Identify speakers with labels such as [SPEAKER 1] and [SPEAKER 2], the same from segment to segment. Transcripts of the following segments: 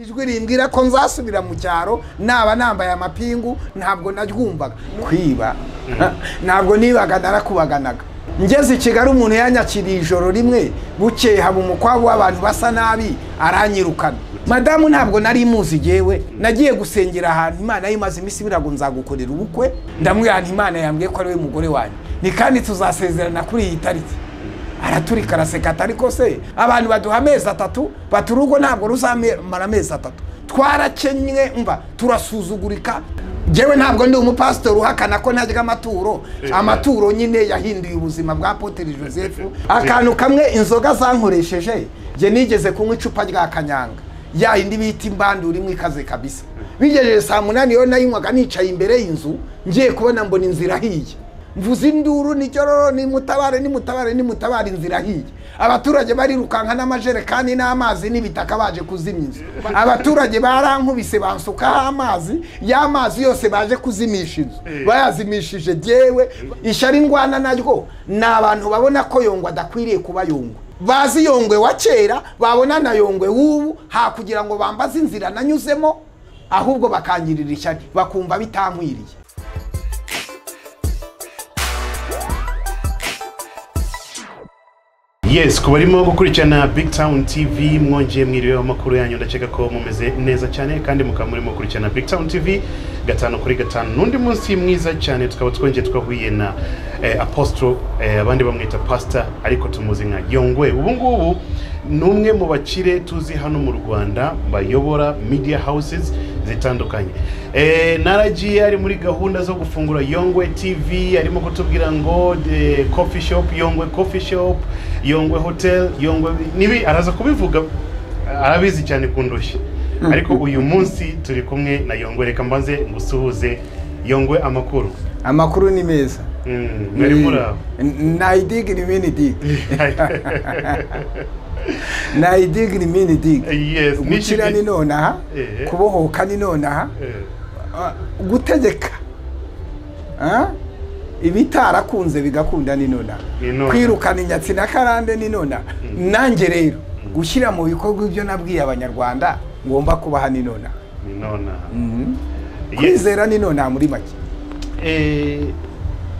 [SPEAKER 1] ijwi rimbwira ko nzasubira mu cyaro naba nambaye amapingu ntabwo naryumvaga. Kwiba ntabwo nibaga narakubaganaga ngeze i kigali umuntu yanyakiriye ijoro rimwe bukeye haba umukwabu w'abantu basa nabi aranyirukana. Madamu ntabwo nari muzi yewe nagiye gusengera ahantu imana yimaze iminsi birago nzagukorera ubukwe. Ndamubwira imana yambwiye ko ari we mugore wanjye. Ni kandi tuzasezerana kuri iyi tariki. Araturika araseka ati ariko se abantu baduha amezi atatu bati urugo ntabwo ruzamara amezi atatu. Twarakenywe mva turasuzugurika. Njyewe ntabwo ndi umupasitori uhakana ko ntarya amaturo. Amaturo nyine yahinduye ubuzima bwa poteri joseph. Akantu kamwe inzoga zankoresheje njye nigeze kunywa icupa rya kanyanga. Ya indi bita imbandura imwe ikaze kabisa. Bigejeje saa munani iyo nayinywaga nicaye imbere y'inzu ngiye kubona mbona inzira ahiye. Mvuze induru nijyororo nimutabare nimutabare nimutabare inzira hiye abaturage barirukanka n'amajerekani n'amazi n'ibitaka baje kuzimya inzu abaturage barankubise bansukaho amazi ya mazi yose baje kuzimisha inzu. Bayazimishije jyewe ishyari ndwana naryo. Ni abantu babona ko yongwe adakwiriye kuba yongwe bazi yongwe wa kera babona na yongwe w'ubu hakugira ngo bambaze inzira nanyuzemo ahubwo bakangirira ishyari bakumva bitankwiriye.
[SPEAKER 2] Yes ku barimo gukurikirana big town tv mwongeye mwiriweho amakuru yanyu. Ndakeka ko mumeze neza cyane kandi mukaba murimo gukurikirana big town tv gatanu kuri gatanu. N'undi munsi mwiza cyane tukaba twongeye twahuye na eh, apostro eh, abandi bamwita pastor ariko tumuzi nka yongwe. Ubu ngubu ni umwe mu bakire tuzi hano mu rwanda bayobora media houses zitandukanye. Eh, naragiye ari muri gahunda zo gufungura yongwe tv arimo kutubwira ngo eh, coffee shop yongwe coffee shop. Yongwe hotel yongwe nibi araza kubivuga. Arabizi cyane kundusha ariko uyu munsi turi kumwe na yongwe. Reka mbanze ngusuhuze. Yongwe amakuru.
[SPEAKER 1] Amakuru ni meza.
[SPEAKER 2] Mm, mwari muri aho.
[SPEAKER 1] Nayidigi ni mini digi nayidigi ni mini digi
[SPEAKER 2] yes
[SPEAKER 1] gukira ni nonaha.
[SPEAKER 2] Eh.
[SPEAKER 1] kubohoka ni nonaha.
[SPEAKER 2] Eh,
[SPEAKER 1] Ah, gutegeka? Ibitarakunze bigakunda ni nonaha
[SPEAKER 2] Ni nonaha.
[SPEAKER 1] kwirukana inyatsi na karande ni nonaha nanjye rero gushyira mu bikorwa ibyo nabwiye abanyarwanda ngomba kubaha ni nonaha
[SPEAKER 2] ni nonaha Yes.
[SPEAKER 1] kwizera ni nonaha muri make.
[SPEAKER 2] Eh,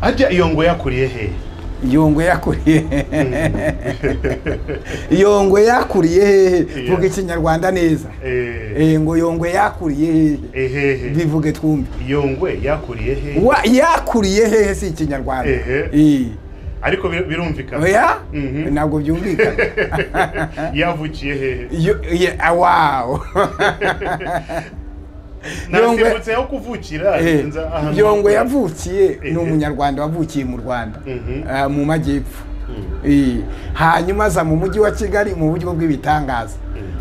[SPEAKER 2] harya yongwe yakuriye he?
[SPEAKER 1] Yongwe yakuriye. Yongwe yakuriye hehe vuga ikinyarwanda neza.
[SPEAKER 2] Eh,
[SPEAKER 1] Eh, ngo yongwe yakuriye hehe.
[SPEAKER 2] Ehehe
[SPEAKER 1] bivuge twumve.
[SPEAKER 2] Yongwe yakuriye he
[SPEAKER 1] Wa- yakuriye hehe si ikinyarwanda. Eh.
[SPEAKER 2] ariko bir- birumvikana.
[SPEAKER 1] Oya
[SPEAKER 2] Mhm.
[SPEAKER 1] ntabwo byumvikana.
[SPEAKER 2] Yavukiye hehe.
[SPEAKER 1] Wow. Yongwe-
[SPEAKER 2] aho kuvukira
[SPEAKER 1] Eh, yongwe yavukiye ni
[SPEAKER 2] Ehe.
[SPEAKER 1] umunyarwanda wavukiye mu rwanda
[SPEAKER 2] Mhm.
[SPEAKER 1] ah, mu majyepfo
[SPEAKER 2] Mm.
[SPEAKER 1] Eh, hanyuma aza mu mujyi wa kigali mu buryo bw'ibitangaza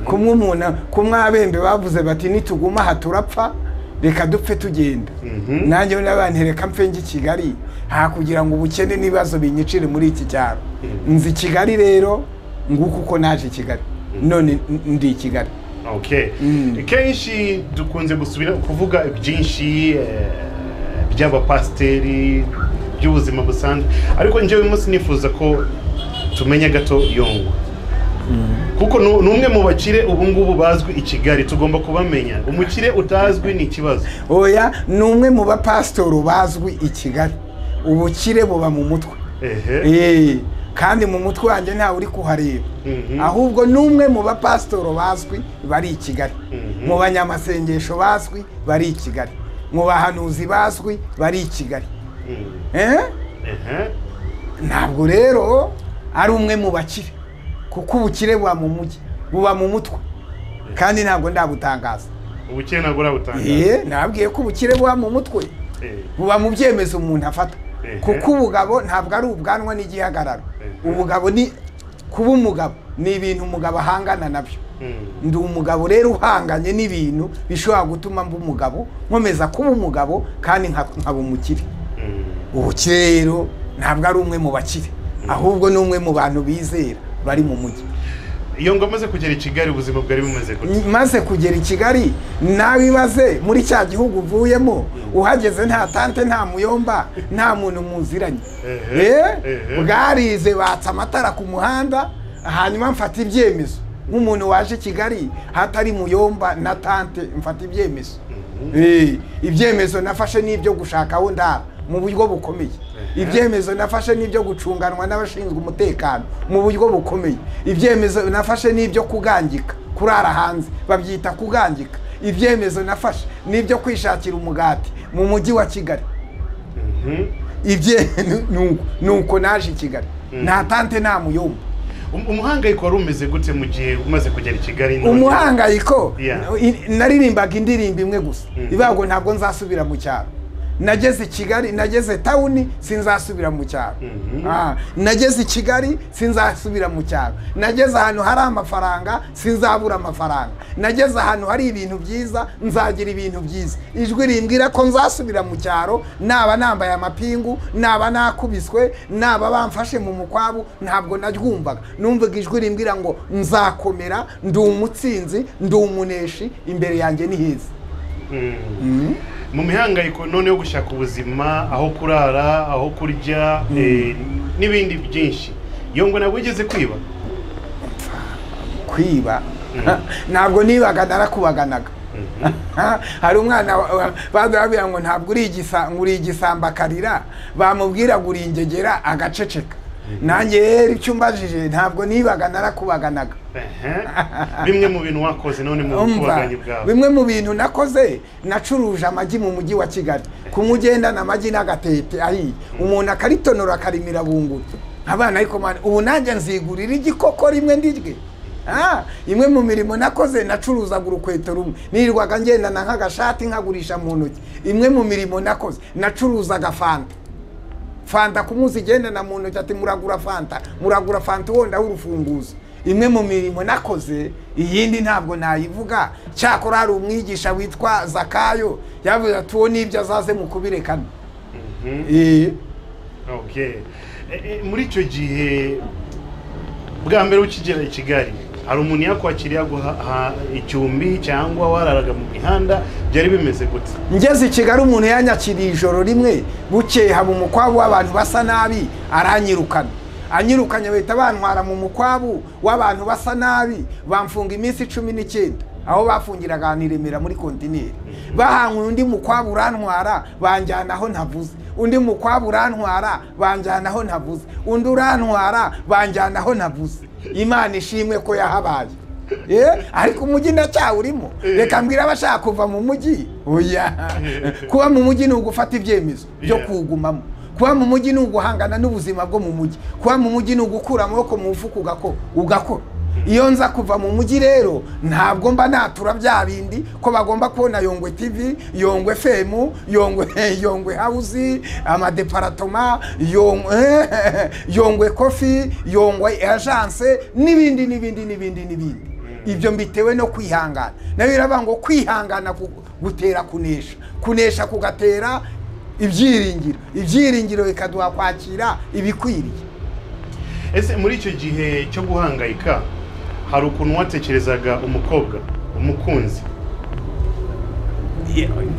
[SPEAKER 1] kumwe umuntu kumwe abembe bavuze bati nituguma aha turapfa reka dupfe tugenda
[SPEAKER 2] Mhm.
[SPEAKER 1] nanjye n'abantu reka mpfe njye i kigali ha kugira ngo ubukene n'ibibazo binyicire muri iki cyaro nzi kigali rero nguko uko naje i kigali none ndi i kigali.
[SPEAKER 2] Kenshi dukunze gusubira kuvuga byinshi eh, by'abapasiteri by'ubuzima busanzwe. Ariko njyewe uyu munsi nifuza ko tumenya gato yongwe kuko nu- ni umwe mu bakire ubu ngubu bazwi i kigali tugomba kubamenya. Umukire utazwi ni ikibazo.
[SPEAKER 1] Oya ni umwe mu bapasitoro bazwi i kigali. Ubukire buba mu mutwe.
[SPEAKER 2] Ehe.
[SPEAKER 1] Eh, kandi mu mutwe wanjye ntawe uri kuhareba.
[SPEAKER 2] Mhm.
[SPEAKER 1] ahubwo ni umwe mu bapasitoro bazwi bari i kigali.
[SPEAKER 2] Mhm.
[SPEAKER 1] mu banyamasengesho bazwi bari i kigali. Mu bahanuzi bazwi bari i kigali.
[SPEAKER 2] Mm.
[SPEAKER 1] Eh? Ntabwo rero ari umwe mu bakire kuko ubukire buba mu mujyi buba mu mutwe. Kandi ntabwo ndabutangaza.
[SPEAKER 2] Ubukire ntabwo urabutangaza
[SPEAKER 1] Eh, nabwiye ko ubukire buba mu mutwe.
[SPEAKER 2] Eh.
[SPEAKER 1] buba mu byemezo umuntu afata. Kuko ubugabo ntabwo ari ubwanwa n'igihagararo.
[SPEAKER 2] Ehe.
[SPEAKER 1] ubugabo ni kuba umugabo ni ibintu umugabo ahangana na byo
[SPEAKER 2] Mm.
[SPEAKER 1] ndi umugabo rero uhanganye n'ibintu bishobora gutuma mba umugabo nkomeza kuba umugabo kandi nka- nkaba umukire
[SPEAKER 2] Mm.
[SPEAKER 1] ubukire rero ntabwo ari umwe mu bakire ahubwo ni umwe mu bantu bizera bari mu mujyi
[SPEAKER 2] iyo ngo amaze kugera i kigali ubuzima bwari bumeze gute
[SPEAKER 1] maze kugera i kigali nawe ibaze muri cya gihugu uvuyemo uhageze nta tante nta muyomba nta muntu muziranye. Eh, bwarize batse amatara ku muhanda hanyuma mfata ibyemezo. Nk'umuntu waje i kigali hatari muyomba na tante mfata ibyemezo. Eh, ibyemezo nafashe n'ibyo gushaka aho ndara. Mu buryo bukomeye. Ibyemezo nafashe n'ibyo gucunganwa n'abashinzwe umutekano mu buryo bukomeye. Ibyemezo nafashe n'ibyo kugangika kurara hanze babyita kugangika. Ibyemezo nafashe n'ibyo kwishakira umugati mu mujyi wa kigali. Ibye nuko nuko naje i kigali. Nta tante nta muyomba
[SPEAKER 2] Um- umuhangayiko wari umeze gute mu gihe umaze kugera i kigali
[SPEAKER 1] umuhangayiko? Naririmbaga indirimbo imwe gusa.
[SPEAKER 2] Mhm.
[SPEAKER 1] ngo ntabwo nzasubira mu cyaro. Nageze i kigali nageze tawuni sinzasubira mu cyaro.
[SPEAKER 2] Mhm.
[SPEAKER 1] Ah, nageze i kigali sinzasubira mu cyaro. Nageze ahantu hari amafaranga sinzabura amafaranga. Nageze ahantu hari ibintu byiza nzagira ibintu byiza. Ijwi rimbwira ko nzasubira mu cyaro naba nambaye amapingu naba nakubiswe naba bamfashe mu mukwabu ntabwo naryumvaga. Numvaga ijwi rimbwira ngo nzakomera ndi umutsinzi ndi umuneshi imbere yanjye ni heza.
[SPEAKER 2] Mu mihangayiko none yo gushaka ubuzima aho kurara aho kurya eh, n'ibindi byinshi. Iyo ngo ntabwo wigeze kwiba?
[SPEAKER 1] Kwiba? Ntabwo nibaga narakubaganaga hari umwana wa- wa- badababwira ngo ntabwo uri igisa ngo uri igisamba akarira bamubwira ngo uri ingegera agaceceka. Nanjye rero icyo umbajije ntabwo nibaga narakubaganaga.
[SPEAKER 2] Bimwe mu bintu wakoze none mu
[SPEAKER 1] umva
[SPEAKER 2] bukubaganyi bwawe
[SPEAKER 1] bimwe mu bintu nakoze nacuruje amagi mu mujyi wa kigali. Kumugendana amagi n'agatete ahiye umuntu akaritonora akarimira bunguri. Abana ariko ubu nanjye nzigurira igikoko rimwe ndirye. Ah, imwe mu mirimo nakoze nacuruzaga urukweto rumwe. Nirirwaga ngendana nk'agashati nkagurisha mu ntoki. Imwe mu mirimo nakoze nacuruzaga fanta. Fanta kumuzi igendana mu ntoki ati muragura fanta. Muragura fanta wondaho urufunguzo. Imwe mu mirimo nakoze iyindi ntabwo nayivuga. Cyakora hari umwigisha witwa zakayo yavuze ati uwo ni byo azaze mu kubirekana Eh,
[SPEAKER 2] Okay. Eh, eh, muri icyo gihe bwa mbere ukigera i kigali hari umuntu yakwakiriye aguha icumbi cyangwa wararaga mu mihanda byari bimeze gute?
[SPEAKER 1] Ngeze i kigali umuntu yanyakiriye ijoro rimwe bukeye haba umukwabu w'abantu basa nabi aranyirukana. Anyirukanye bahita bantwara mu mukwabu w'abantu basa nabi bamfunga iminsi cumi n'icyenda. Aho bafungiraga ahantu i remera muri kontineri. Bahanwe undi mukwabu urantwara banjyana aho ntavuze. Undi mukwabu urantwara banjyana aho ntavuze. Undi urantwara banjyana aho ntavuze. Imana ishimwe ko yahabaye. Eh, ariko umujyi ndacyawurimo reka mbwira abashaka kuva mu mujyi oya. Kuba mu mujyi ni ugufata ibyemezo byo kuwugumamo kuba mu mujyi ni uguhangana n'ubuzima bwo mu mujyi kuba mu mujyi ni ugukura amaboko mu mufuka ugako- ugakora. Iyo nza kuva mu mujyi rero ntabwo mba natura bya bindi ko bagomba kubona yongwe tv yongwe femu yongwe yongwe hawuzi amadeparatoma yongwe kofi yongwe ajanse n'ibindi n'ibindi n'ibindi n'ibindi. Ibyo mbitewe no kwihangana. Nayo biravuga ngo kwihangana gutera kunesha. Kunesha kugatera ibyiringiro. Ibyiringiro bikaduha kwakira ibikwiriye.
[SPEAKER 2] Ese muri icyo gihe cyo guhangayika hari ukuntu watekerezaga umukobwa umukunzi?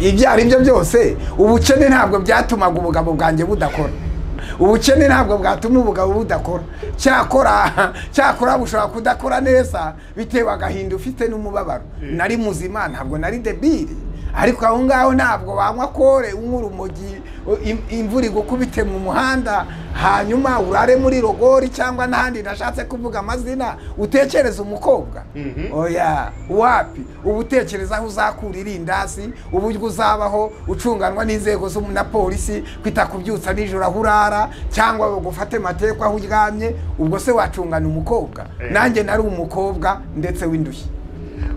[SPEAKER 1] Ibyo ari byo byose ubukene ntabwo byatumaga ubugabo bwanjye budakora. Ubukene ntabwo bwatuma ubugabo budakora. Cyakora cyakora bushobora kudakora neza bitewe agahinda ufite n'umubabaro. Nari muzima ntabwo nari debiri ariko aho ngaho ntabwo wanywa kore unywa urumogi im- imvura igukubite mu muhanda hanyuma urare muri rogori cyangwa n'ahandi nashatse kuvuga amazina utekereza umukobwa.
[SPEAKER 2] Mhm.
[SPEAKER 1] oya wapi? Uba utekereza aho uzakura irindasi uburyo uzabaho ucunganwa n'inzego na polisi kwita kubyutsa nijoro aho urara cyangwa bagufate mateko aho uryamye ubwo se wacungana umukobwa.
[SPEAKER 2] Eh.
[SPEAKER 1] nanjye nari umukobwa ndetse w'indushyi.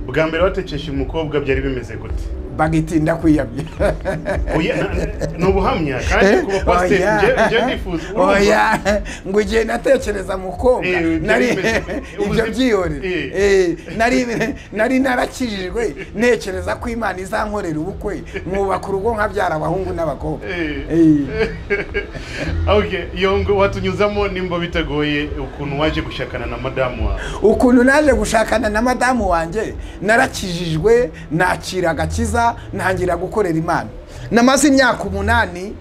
[SPEAKER 2] Bwa mbere watekesha umukobwa byari bimeze gute?
[SPEAKER 1] Bagitinda kwiyamye
[SPEAKER 2] Oya, na- ni ubuhamya kandi ku bapasiteri
[SPEAKER 1] Oya.
[SPEAKER 2] njye- njye ndifuza urumva?
[SPEAKER 1] oya ngo igihe natekereza mukobwa
[SPEAKER 2] Eh, byari
[SPEAKER 1] nari ibyo byihorere.
[SPEAKER 2] Eh.
[SPEAKER 1] Eh, nari nari narakijijwe ntekereza ko imana izankorera ubukwe. Mwubaka urugo nkabyara abahungu n'abakobwa.
[SPEAKER 2] Eh.
[SPEAKER 1] Eh.
[SPEAKER 2] yongwe watunyuzamo nimba bitagoye ukuntu waje gushakana na madamu wawe?
[SPEAKER 1] Ukuntu naje gushakana na madamu wanjye narakijijwe nakira agakiza ntangira gukorera imana. Namaze imyaka umunani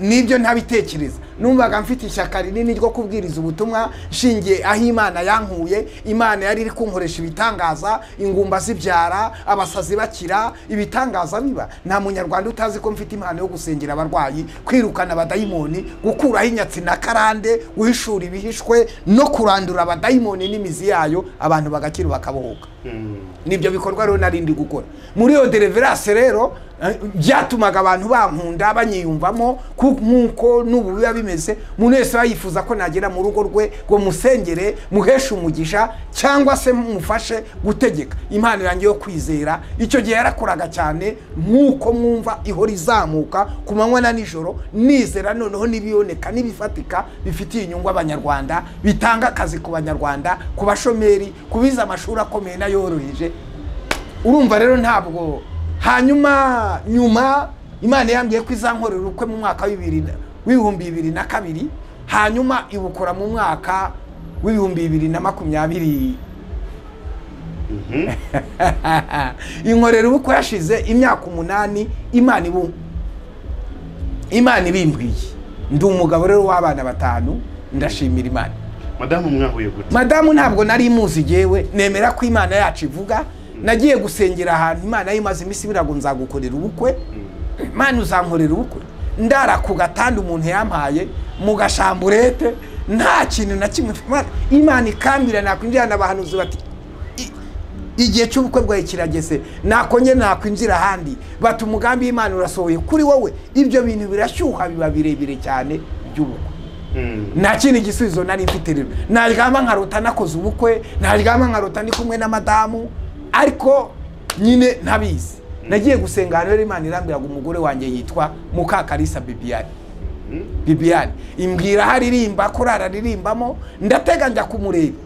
[SPEAKER 1] ni byo ntabitekereza. Numvaga mfite ishyaka rinini ryo kubwiriza ubutumwa nshingiye aho imana yankuye. Imana yari iri kunkoresha ibitangaza ingumba zibyara abasazi bakira ibitangaza biba. Nta munyarwanda utazi ko mfite impano yo gusengera abarwayi kwirukana abadayimoni gukuraho inyatsi na karande guhishura ibihishwe no kurandura abadayimoni n'imizi yayo abantu bagakira bakabohoka.
[SPEAKER 2] Mm.
[SPEAKER 1] ni byo bikorwa rero narindi gukora. Muri iyo deliverance rero eh, byatumaga abantu bankunda banyiyumvamo ku- nk'uko n'ubu biba bimeze. Umuntu wese yifuza ko nagera mu rugo rwe ngo musengere muheshe umugisha cyangwa se mufashe gutegeka. Impano yanjye yo kwizera icyo gihe yarakoraga cyane nk'uko mwumva ihora izamuka ku manywa na nijoro nizera noneho n'ibiboneka n'ibifatika bifitiye inyungu abanyarwanda bitanga akazi ku banyarwanda ku bashomeri ku bize amashuri akomeye n'ayoroheje. Urumva rero ntabwo hanyuma nyuma imana yambwiye ko izankorera ubukwe mu mwaka w'ibibiri na- w'ibihumbi bibiri na kabiri hanyuma ibukora mu mwaka w'ibihumbi bibiri na makumyabiri. Inkorera ubukwe yashize imyaka umunani imana ibu imana ibimbwiye ndi umugabo rero w'abana batanu ndashimira imana.
[SPEAKER 2] Madamu mwahuye gute?
[SPEAKER 1] Madamu ntabwo nari muzi yewe nemera ko imana yacu ivuga. Nagiye gusengera ahantu imana yimaze iminsi ibirago nzagukorera ubukwe. Imana uzankorera ubukwe. Ndara ku gatanda umuntu yampaye mu gashamburete nta kintu na kimwe Imana- ikambira nakwinjirana abahanuzi bati "I- igihe cy'ubukwe bwawe kirageze nakongera nakwinjira ahandi. Bati umugambi w'imana urasohoye kuri wowe ibyo bintu birashyuha biba birebire cyane by'ubukwe.
[SPEAKER 2] Mm.
[SPEAKER 1] nta kindi gisubizo nari mfite rero. Naryama nkarota nakoze ubukwe naryama nkarota ndi kumwe na madamu ariko nyine ntabizi. Nagiye gusenga ahantu rero imana irambwiraga umugore wanjye yitwa mukakarisa bibiyani bibiyani imbwira aho aririmba korari aririmbamo ndatega njya kumureba.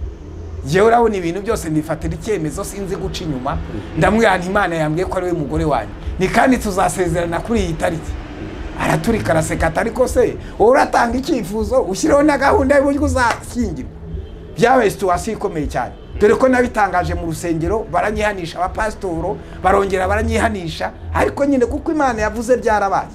[SPEAKER 1] Njyewe urabona ibintu byose nifatira icyemezo sinzi guca inyuma. Ndamwira nti imana yambwiye ko ari we mugore wanjye. Ni kandi tuzasezerana kuri iyi tariki. Araturika araseka ati ariko se wowe uratanga icyifuzo? Ushyireho na gahunda y'uburyo uzashyingirwa byabaye situwasiyo ikomeye cyane. Dore ko nabitangaje mu rusengero baranyihanisha abapasitoro barongera baranyihanisha ariko nyine kuko imana yavuze byarabaye.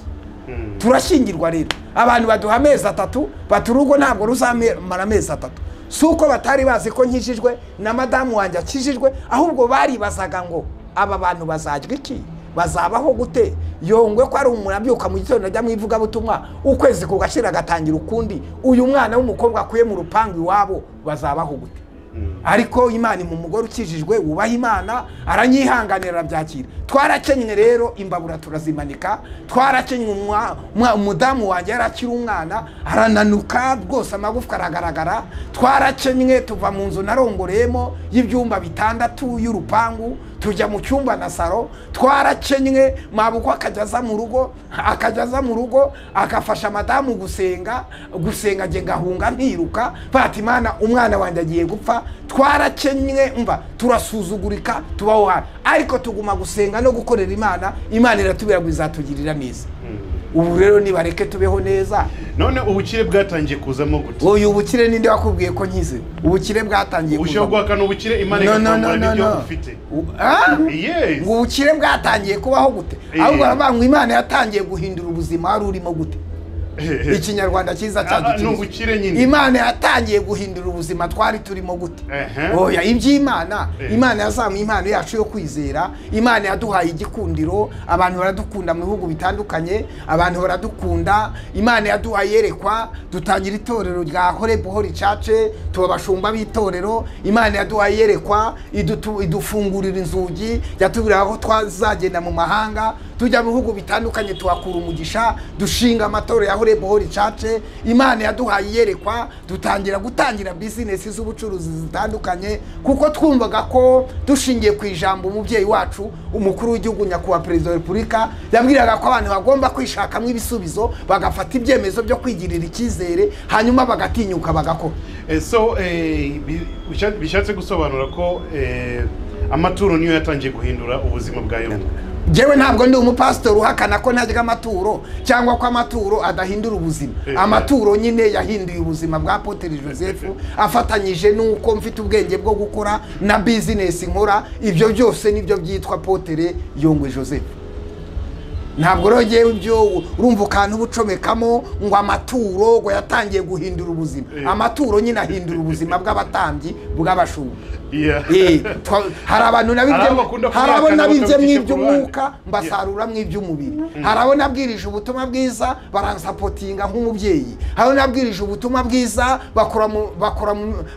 [SPEAKER 2] Mm.
[SPEAKER 1] turashyingirwa rero. Abantu baduha amezi atatu bati urugo ntabwo ruzamara amezi atatu. Si uko batari bazi ko nkijijwe na madamu wanjye akijijwe ahubwo baribazaga ngo aba bantu bazajya iki? Bazabaho gute? Yongwe ko ari umuntu abyuka mu gitondo ajya mu ivugabutumwa ukwezi kugashira agatangira ukundi uyu mwana w'umukobwa akuye mu rupangu iwabo bazabaho gute? Ariko imana mu mugore ukijijwe wubaha imana aranyihanganira arabyakira. Twarakenywe rero imbabura turazimanika umwa- umudamu wanjye yari akiri umwana arananuka rwose amagufwa aragaragara. Twarakenywe tuva mu nzu narongoreyemo y'ibyumba bitandatu y'urupangu tujya mu cyumba na saro twarakenywe mabukwe akajya aza mu rugo akajya aza mu rugo agafasha madamu gusenga gusenga njye ngahunga nkiruka fatimana umwana wanjye agiye gupfa twarakenywe mva turasuzugurika tubaho hano ariko tuguma gusenga no gukorera imana imana iratubwira ngo izatugirira neza. Ubu rero nibareke tubeho neza
[SPEAKER 2] none ubukire bwatangiye kuzamo gute
[SPEAKER 1] uyu ubukire ninde wakubwiye ko nkize ubukire bwatangiye
[SPEAKER 2] ushobora
[SPEAKER 1] kuvamo.
[SPEAKER 2] guhakana ubukire imana
[SPEAKER 1] no,
[SPEAKER 2] n'ibyo ufite
[SPEAKER 1] Ah?
[SPEAKER 2] Yes.
[SPEAKER 1] ngo ubukire bwatangiye kubaho gute
[SPEAKER 2] Eh.
[SPEAKER 1] ahubwo baravuga ngo imana yatangiye guhindura ubuzima wari urimo gute ikinyarwanda cyiza
[SPEAKER 2] Ah, ah, nyine.
[SPEAKER 1] imana yatangiye guhindura ubuzima twari turimo gute? Oya iby'imana.
[SPEAKER 2] Eh.
[SPEAKER 1] imana yazamuye impano yacu yo kwizera. Imana yaduhaye igikundiro. Abantu baradukunda mu bihugu bitandukanye. Abantu baradukunda. Imana yaduhaye yerekwa dutangira itorero rya horebu hori cace tuba abashumba b'itorero. Imana yaduhaye yerekwa idufungurira inzugi. Yatubwira ko twazagenda mu mahanga. Tujya mu bihugu bitandukanye tuhakura umugisha. Dushinga amatorero ya horebu hori cace imana yaduhaye iyerekwa dutangira gutangira bizinesi z'ubucuruzi zitandukanye kuko twumvaga ko dushingiye ku ijambo umubyeyi wacu umukuru w'igihugu nyakubahwa perezida wa repubulika yabwiraga ko abantu bagomba kwishakamo ibisubizo bagafata ibyemezo byo kwigirira icyizere hanyuma bagatinyuka bagakora.
[SPEAKER 2] Eh, so eh, bi- bisha- bishatse gusobanura ko eh, amaturo niyo yatangiye guhindura ubuzima bwa yobu
[SPEAKER 1] njyewe ntabwo ndi umupasitori uhakana ko ntarya amaturo cyangwa ko amaturo adahindura ubuzima
[SPEAKER 2] Eh.
[SPEAKER 1] amaturo nyine yahinduye ubuzima bwa poteri joseph afatanyije n'uko mfite ubwenge bwo gukora na bizinesi nkora ibyo byose ni byo byitwa potere yongwe joseph ntabwo rogeye ibyo urumva ukantu uba ucomekamo ngo amaturo ngo yatangiye guhindura ubuzima
[SPEAKER 2] Eh.
[SPEAKER 1] amaturo nyine ahindura ubuzima bw'abatambyi bw'abashumba. Eh, hari abantu
[SPEAKER 2] Hari abo
[SPEAKER 1] nabibye mw'iby'umwuka
[SPEAKER 2] ruhande.
[SPEAKER 1] mbasarura mw'iby'umubiri hari abo nabwirije ubutumwa bwiza baransapotinga nk'umubyeyi. Hari abo nabwirije ubutumwa bwiza bakora mu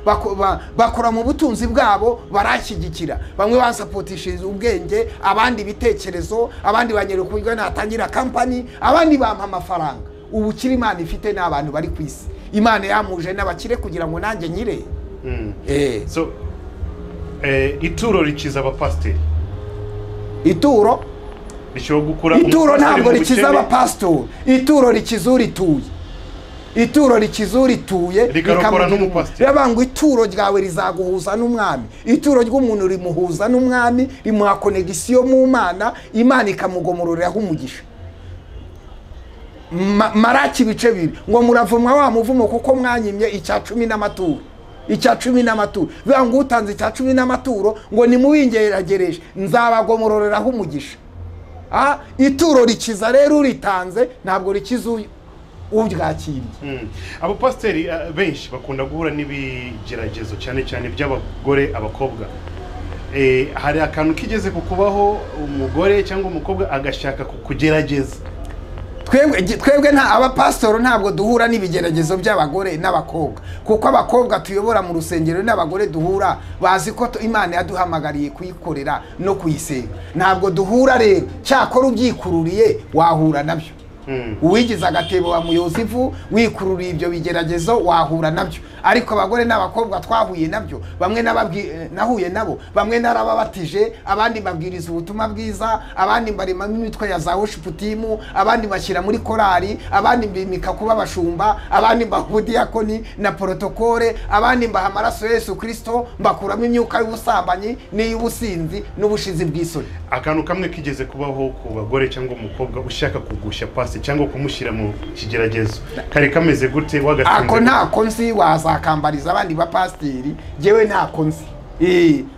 [SPEAKER 1] mu mu butunzi bwabo baranshyigikira bamwe bansapotishije ubwenge abandi ibitekerezo abandi banyereka uburyo natangira kampani abandi bampa amafaranga. Ubukire imana ifite ni abantu bari ku isi. Imana yamuje n'abakire kugira ngo nanjye nyire.
[SPEAKER 2] Mm.
[SPEAKER 1] eh,
[SPEAKER 2] so eh, ituro rikiza abapasiteri
[SPEAKER 1] ituro? Ituro ntabwo rikiza abapasitori ituro rikiza urituye. Ituro rikiza urituye rikamugira ngo ituro ryawe rizaguhuza n'umwami. Ituro ry'umuntu rimuhuza n'umwami rimuha konegisiyo mu mana imana ikamugomororeraho umugisha. Ma- maraki ibice bibiri. Ngo muravumwa wa muvumo kuko mwanyimye icya cumi n'amaturo. Icya cumi n'amaturo. Bivuga ngo utanze icya cumi n'amaturo ngo nimuwingeragereje nzabagomororeraho umugisha. Ituro rikiza rero uritanze ntabwo rikiza uryakiriye
[SPEAKER 2] Mm. abapasiteri eh, benshi bakunda guhura n'ibigeragezo cyane cyane by'abagore abakobwa. Eh, hari akantu kigeze kukubaho umugore cyangwa umukobwa agashaka kukugerageza
[SPEAKER 1] twebwe nta abapasitoro ntabwo duhura n'ibigeragezo by'abagore n'abakobwa. Kuko abakobwa tuyobora mu rusengero n'abagore duhura bazi ko imana yaduhamagariye kuyikorera no kuyisenga. Ntabwo duhura rero. Cyakora ubyikururiye wahura na
[SPEAKER 2] byo.
[SPEAKER 1] Uwigize agatebo wa muyobozi ivu wikururiye ibyo bigeragezo wahura na byo. Ariko abagore n'abakobwa twahuye na byo. Bamwe eh, nahuye nabo. Bamwe narababatije abandi mbabwiriza ubutumwa bwiza abandi mbaremamo imitwe ya za woshiputimu abandi bashyira muri korali abandi mbimika kuba abashumba abandi mbaha ubudiyakoni na porotokole abandi mbaha amaraso yesu kirisito mbakuramo imyuka y'ubusambanyi n'iy'ubusinzi n'ubushizi bw'isoni.
[SPEAKER 2] Akantu kamwe kigeze kubaho ku bagore cyangwa umukobwa ushaka kugusha pasi cyangwa kumushyira mu kigeragezo. Kari kameze gute?
[SPEAKER 1] Ako
[SPEAKER 2] wagatunze
[SPEAKER 1] ntako nzi wazakambariza abandi bapasiteri. Jyewe ntako nzi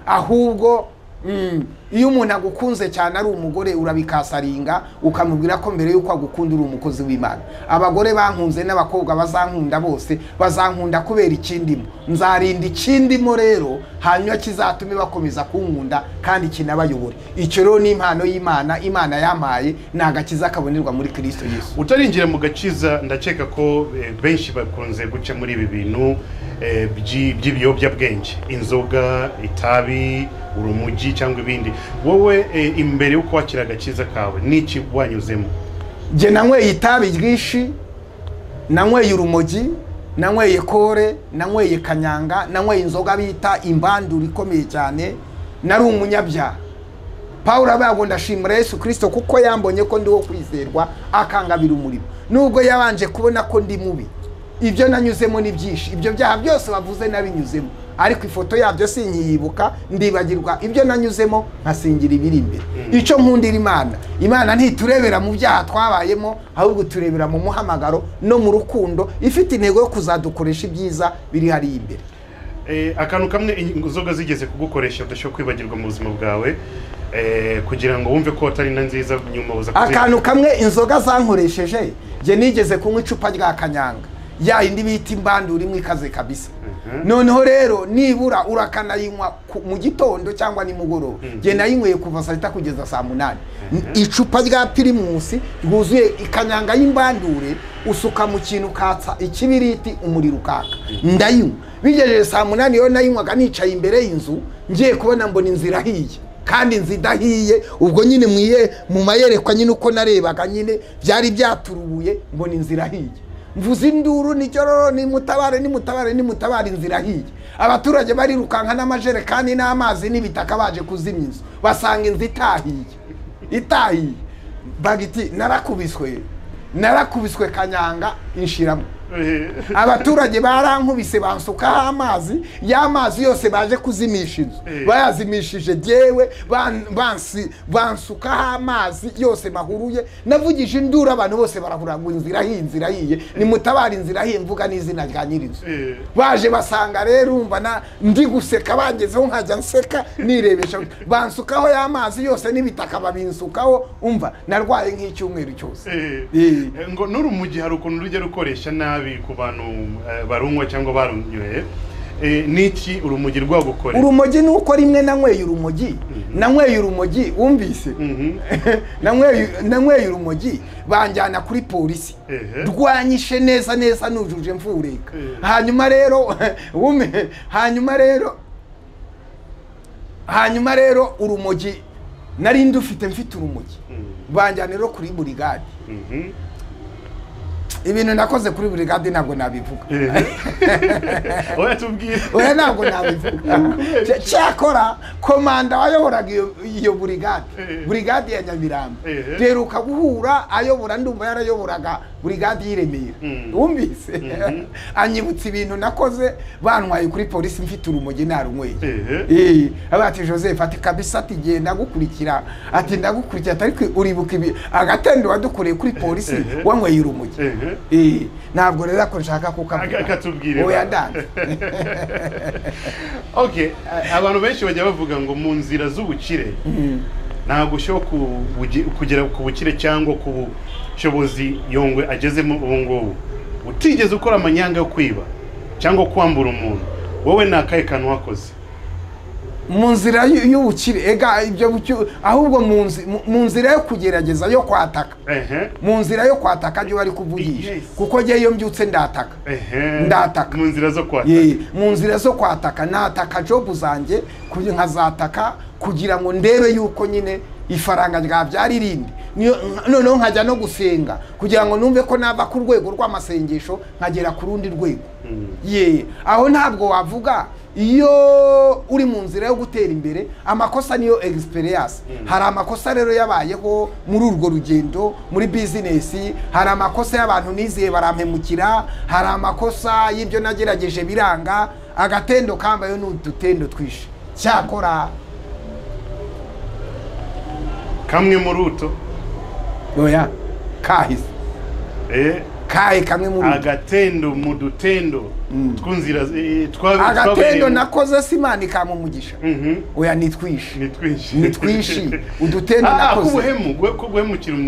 [SPEAKER 1] ahubwo mm, iyo umuntu agukunze cyane ari umugore urabikasaringa ukamubwira ko mbere y'uko agukunda uri umukozi w'imana. Abagore bankunze n'abakobwa bazankunda bose bazankunda kubera ikindimo. Nzarinda ikindimo rero hanyuma kizatume bakomeza kunkunda kandi kinabayobore. Icyo rero ni impano y'imana imana yampaye ni agakiza kabonerwa muri kirisito yesu.
[SPEAKER 2] Utarinjira mu gakiza ndakeka ko eh, benshi bakunze guca muri ibi bintu by'ibiyobyabwenge inzoga itabi urumogi cyangwa ibindi. Wowe eh, imbere y'uko wakira agakiza kawe n'iki wanyuzemo?
[SPEAKER 1] Jye nanyweye itabi ryinshi nanyweye urumogi nanyweye kore nanyweye kanyanga nanyweye inzoga bita imbandura ikomeye cyane nari umunyabyaha pawulo avuga ngo ndashimira yesu kirisito kuko yambonye ko ndi wo kwizerwa akangabira umurimo. Nubwo yabanje kubona ko ndi mubi ibyo nanyuzemo ni byinshi. Ibyo byaha byose bavuze nabinyuzemo. Ariko ifoto yabyo sinkiyibuka ndibagirwa ibyo nanyuzemo nkasingira ibiri imbere. Icyo nkundira imana. Imana ntiturebera mu byaha twabayemo ahubwo turebera mu muhamagaro no mu rukundo. Ifite intego yo kuzadukoresha ibyiza biri hariya imbere.
[SPEAKER 2] Eh, akantu kamwe inzoga zigeze kugukoresha udashobora kwibagirwa mu buzima bwawe. Eh, kugira ngo wumve ko atari na nziza nyuma uza
[SPEAKER 1] akantu kamwe inzoga zankoresheje njye nigeze kunywa icupa rya kanyanga. Ya yindi bita imbandura imwe ikaze kabisa.
[SPEAKER 2] Mhm.
[SPEAKER 1] noneho rero nibura urakanayinywa mu gitondo cyangwa nimugoroba njye nayinyweye kuva saa sita kugeza saa munani. Icupa rya pirimusi ryuzuye ikanyanga y'imbandure usuka mu kintu ukatsa ikibiriti umuriro ukaka. Ndayinywa. Bigejeje saa munani rero nayinywaga nicaye imbere y'inzu ngiye kubona mbona inzu irahiye kandi inzu idahiye ubwo nyine mwiye mu mayerekwa nyine uko narebaga nyine byari byaturubuye mbona inzu irahiye mvuze induru nicyororo nimutabare nimutabare nimutabare inzu irahiye abaturage barirukanka n'amajerekani n'amazi n'ibitaka baje kuzimya inzu. Basanga inzu itahiye. Itahiye. Bagiti narakubiswe. Narakubiswe kanyanga inshiramo. Abaturage barankubise bansukaho amazi ya mazi yose baje kuzimisha inzu bayazimishije jyewe bansukaho amazi yose bahuruye. Navugije induru abantu bose barahura ngo inzira ahiye inzira ahiye nimutabara inzira ahiye mvuga n'izina rya nyir'inzu. Baje basanga rero umva ndi guseka bagezeho nkajya nseka nirebesha bansukaho ya mazi yose n'ibitaka babinsukaho umva narwaye nk'icyumweru cyose.
[SPEAKER 2] Ngo n'urumogi hari ukuntu rujya rukoresha nabi. Ku bantu eh, barunywa cyangwa barunyoye. Eh, niki urumogi rwagukorera
[SPEAKER 1] urumogi ni uko rimwe nanyweye urumogi nanyweye urumogi wumvise?
[SPEAKER 2] Mhm.
[SPEAKER 1] nanyweye urumogi banjyana kuri polisi. Rwanyishe neza neza nujuje mvureka hanyuma rero hanyuma rero hanyuma rero urumogi nari ndufite mfite urumogi.
[SPEAKER 2] Mm.
[SPEAKER 1] banjyana rero kuri burigade
[SPEAKER 2] Mhm.
[SPEAKER 1] Ibintu nakoze kuri burigade ntabwo nabivuga
[SPEAKER 2] Eh. oya tubwire
[SPEAKER 1] oya ntabwo nabivuga Cy- cyakora komanda wayoboraga iyo- iyo burigade
[SPEAKER 2] Eh.
[SPEAKER 1] burigade ya nyamirambo
[SPEAKER 2] Eh.
[SPEAKER 1] duheruka guhura ayobora ndumva yarayoboraga burigade y'i remera
[SPEAKER 2] Mm.
[SPEAKER 1] wumvise
[SPEAKER 2] Mhm.
[SPEAKER 1] anyibutsa ibintu nakoze bantwaye kuri polisi mfite urumogi narunyweye. Eh, ati joseph ati kabisa ati genda ndagukurikira ati ndagukurikira ati ariko uribuka ibi agatendo wadukoreye kuri polisi wanyweye urumogi. Eh, ntabwo rero ako nshaka
[SPEAKER 2] Aka-
[SPEAKER 1] kukavuga
[SPEAKER 2] akatubwire
[SPEAKER 1] oya ndanze
[SPEAKER 2] okay abantu benshi bajya bavuga ngo mu nzira z'ubukire ntabwo ushobora kugera ku bukire cyangwa ku bushobozi yongwe agezemo ubu ngubu. Utigeze ukora amanyanga yo kwiba cyangwa kwambura umuntu. Wowe ni akahe kantu wakoze.
[SPEAKER 1] Mu nzira y'u- y'ubukire ega ibyo ahubwo mu nzi- mu- mu nzira yo kugerageza yo kwataka. Mu nzira yo kwataka byo bari kuvugisha. Kuko iyo mbyutse ndataka. Ndataka.
[SPEAKER 2] mu nzira zo kwata
[SPEAKER 1] Ye, mu nzira zo kwataka. Nataka jobu zanjye nkazataka kugira ngo ndebe yuko nyine ifaranga ryabyara irindi. Niyo- noneho nkajya no gusenga kugira ngo numve ko nava ku rwego rw'amasengesho nkagera ku rundi rwego. Ye aho ntabwo wavuga iyo uri mu nzira yo gutera imbere amakosa niyo egisperiyanse hari amakosa rero yabayeho muri urwo rugendo muri bizinesi hari amakosa y'abantu nizeye barampemukira. Hari amakosa y'ibyo nagerageje biranga. Agatendo kambaye ni udutendo twishe cyakora
[SPEAKER 2] kamwe muri uto
[SPEAKER 1] oya kahise.
[SPEAKER 2] Eh?
[SPEAKER 1] Kahe kamwe muri utwo.
[SPEAKER 2] agatendo mu dutendo. Tw'inzira eh, twa-
[SPEAKER 1] agatendo nakoze si imana ikama umugisha
[SPEAKER 2] Mhm.
[SPEAKER 1] oya nitwishe
[SPEAKER 2] ni twinshi
[SPEAKER 1] Ni twinshi. Udutendo nakoze.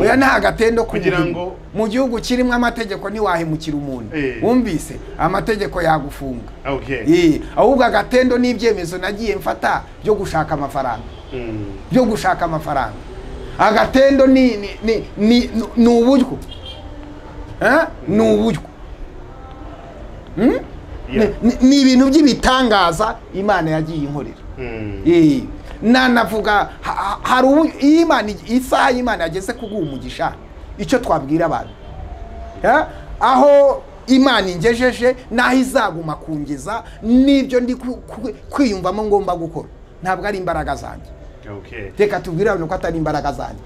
[SPEAKER 1] oya nta gatendo
[SPEAKER 2] Kugira ngo-
[SPEAKER 1] mu gihugu kirimo amategeko ntiwahemukira umuntu
[SPEAKER 2] Eh.
[SPEAKER 1] wumvise amategeko yagufunga
[SPEAKER 2] okay
[SPEAKER 1] Eh, ahubwo agatendo n'ibyemezo nagiye mfata byo gushaka amafaranga
[SPEAKER 2] Mm.
[SPEAKER 1] byo gushaka amafaranga agatendo ni ni ni ni ni uburyo Eh? ni uburyo?
[SPEAKER 2] Yeah.
[SPEAKER 1] Ni- ni- ibintu by'ibitangaza imana yagiye inkorera.
[SPEAKER 2] Mm.
[SPEAKER 1] Eh, nanavuga ha- ha- hari iyo imana isaha y'imana yageze kuguha umugisha icyo twabwira abantu? Aho imana ingejeje n'aho izaguma kungeza n'ibyo ndi kwiyumvamo ngomba gukora. Ntabwo ari imbaraga zanjye. Reka tubwire abantu ko atari imbaraga zanjye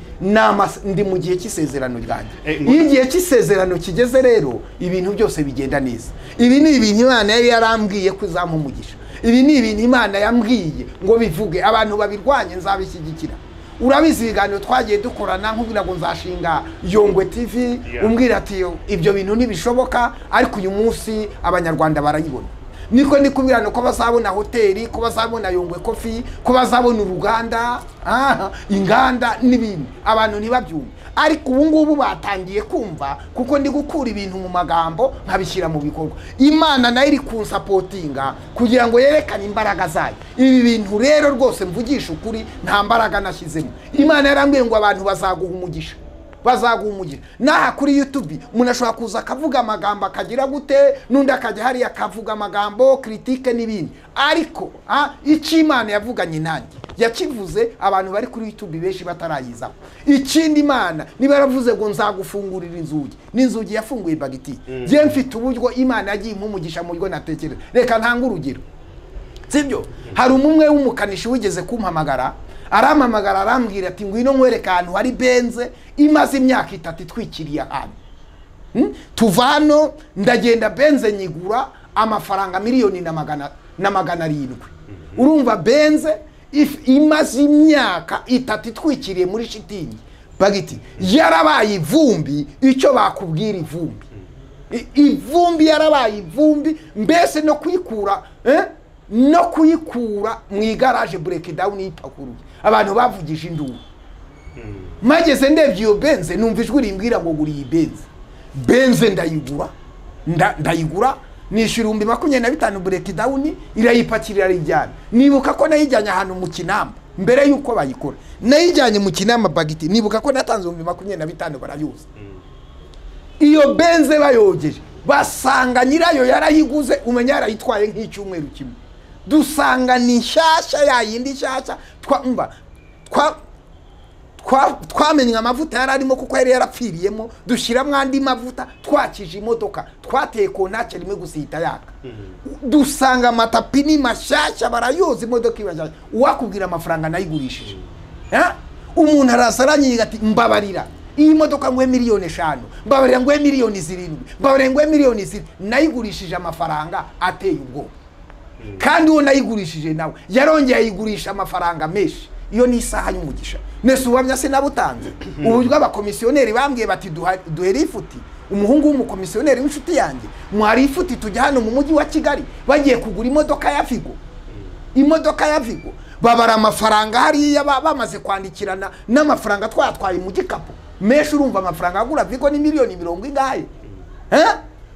[SPEAKER 1] ndi mu gihe cy'isezerano ryanjye
[SPEAKER 2] Eh,
[SPEAKER 1] iyo igihe cy'isezerano kigeze rero ibintu byose bigenda neza. Ibi ni ibintu imana yari yarambwiye ko umugisha. Ibi ni ibintu imana yambwiye ngo bivuge. Abantu babirwanye nzabishyigikira. Urabizi ibiganiro twagiye dukorana nkubwira ngo nzashinga yongwe tv umbwira ati ibyo bintu ntibishoboka ariko uyu munsi abanyarwanda barayibona. Niko ndi kubwirana ko bazabona hoteli ko bazabona yongwe kofi ko bazabona uruganda ah, inganda n'ibindi. Abantu ntibabyumve ariko ubu ngubu batangiye kumva kuko ndi gukura ibintu mu magambo nkabishyira mu bikorwa. Imana na yo iri kunsapotinga kugira ngo yerekane imbaraga zayo. Ibi bintu rero rwose mvugisha ukuri nta mbaraga nashyizemo. Imana yarambwiye ngo abantu bazaguha umugisha. Bazaguha umugisha n'aha kuri yutubi umuntu ashobora kuza akavuga amagambo akagira gute n'undi akajya hariya akavuga amagambo kiritike n'ibindi. Ariko icyo imana yavuganye nanjye yakivuze abantu bari kuri yutubi benshi batarayizaho. Ikindi imana niba yaravuze ngo nzagufungurira inzugi n'inzugi yafunguye bagiti. Njye mfite uburyo imana yagiye umugisha mu buryo natekereza reka ntange urugero. Sibyo hari umwe w'umukanishi wigeze kumpamagara arampamagara arambwira ati ngwino nkwereka ahantu hari benze. Imaze imyaka itatu itwikiriye ahantu. Hmm? tuva hano ndagenda benze nyigura amafaranga miliyoni na magana na magana arindwi. Urumva benze if- imaze imyaka itatu itwikiriye muri shitingi. Bagiti yarabaye ivumbi icyo bakubwira ivumbi. I- ivumbi yarabaye ivumbi mbese no kuyikura eh? no kuyikura mu igaraje breakdown yipakuruye abantu bavugije induru mageze ndebye iyo benze numva ijwi rimbwira ngo gura iyi benze. Benze ndayigura. Nda- ndayigura nishyura ibihumbi makumyabiri na bitanu breakdown irayipakira irayijyana nibuka ko nayijyanye ahantu mu kinamba mbere y'uko bayikora. Nayijyanye mu kinamba bagiti nibuka ko natanze ibihumbi makumyabiri na bitanu barayuza iyo benze bayogeje basanga nyirayo yarayiguze umenya yarayitwaye nk'icyumweru kimwe. Dusanga ni nshyashya yayindi nshyashya twamenye amavuta yari arimo kuko yari yarapfiriyemo dushyiramo andi mavuta twakije imodoka twateye kontake rimwe gusa ihita yaka. Dusanga amatapi ni mashyashya barayoza imodoka ibajyanye uwakubwira amafaranga nayigurishije. Ha? umuntu araza aranyiga ati mbabarira iyi modoka nguhe miliyoni eshanu mbabarira nguhe miliyoni zirindwi mbabarira nguhe miliyoni zirindwi. Nayigurishije amafaranga ateye ubwoba. Kandi uwo nayigurishije nawe yarongeye ayigurisha amafaranga menshi. Iyo ni isaha y'umugisha. Nese ubuhamya sinabutanze uburyo abakomisiyoneri bambwiye bati "Duha- duhere ifuti. Umuhungu w'umukomisiyoneri w'inshuti yanjye muhari ifuti tujya hano mu mujyi wa kigali. Bagiye kugura imodoka ya vigo. Imodoka ya vigo. Babara amafaranga hariya ba- bamaze kwandikirana n'amafaranga twatwaye mu gikapu. Menshi urumva amafaranga agura vigo ni miliyoni mirongo ingahe? Eh?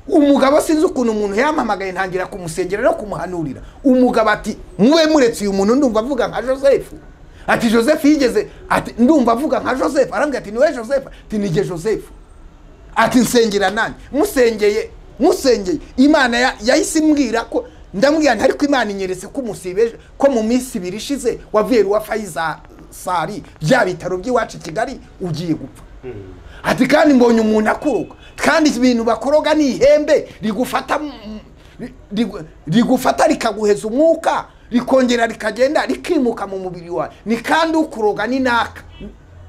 [SPEAKER 1] Umugabo sinzi ukuntu umuntu yampamagaye ntangira kumusengera no kumuhanurira. Umugabo ati mube muretse uyu muntu? Ndumva avuga nka joseph. Ati joseph yigeze? Ati ndumva avuga nka joseph. Arambwira ati ni we joseph? Ati nige joseph. Ati nsengera nanjye. Musengeye musengeye. Imana ya- yahise imbwira ko ndamubwira nti ariko imana inyeretse ko umusibe ko mu minsi ibiri ishize wavuye ruwa fayisari bya bitaro by'iwacu i kigali ugiye gupfa. Ati kandi mbonye umuntu akuroga kandi ibintu bakoroga ni ihembe rigufata rigufata rikaguheza umwuka rikongera rikagenda rikimuka mu mubiri wawe. Ni kandi ukuroga ni naka.